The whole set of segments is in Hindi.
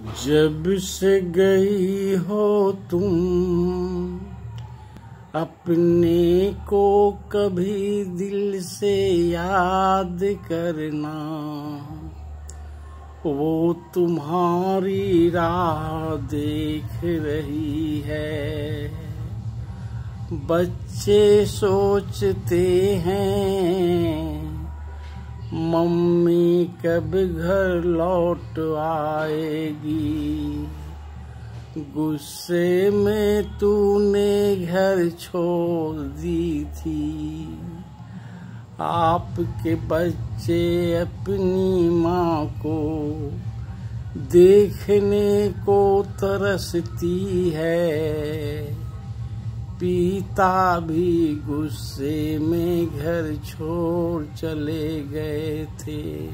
जब से गई हो तुम, अपने को कभी दिल से याद करना, वो तुम्हारी राह देख रही है। बच्चे सोचते हैं मम्मी कब घर लौट आएगी? गुस्से में तूने घर छोड़ दी थी। आपके बच्चे अपनी माँ को देखने को तरसती है। पिता भी गुस्से में घर छोड़ चले गए थे।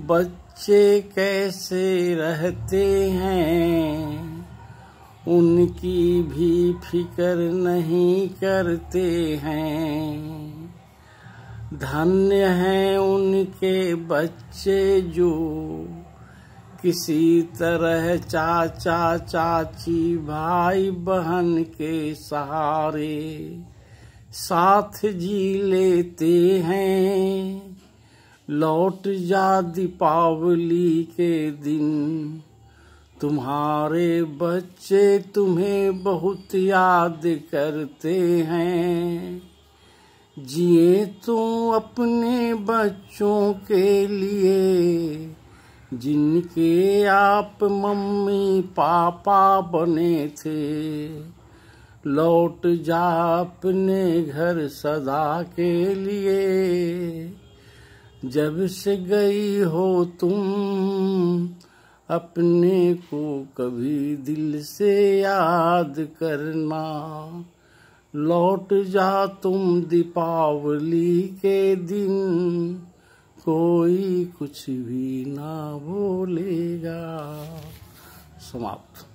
बच्चे कैसे रहते हैं, उनकी भी फ़िक्र नहीं करते हैं। धन्य हैं उनके बच्चे जो किसी तरह चाचा चाची भाई बहन के सहारे साथ जी लेते हैं। लौट जा दीपावली के दिन। तुम्हारे बच्चे तुम्हें बहुत याद करते हैं। जिए तुम अपने बच्चों के लिए। जिनके आप मम्मी पापा बने थे। लौट जा अपने घर सदा के लिए। जब से गई हो तुम, अपने को कभी दिल से याद करना। लौट जा तुम दीपावली के दिन कोई कुछ भी ना बोलेगा। समाप्त।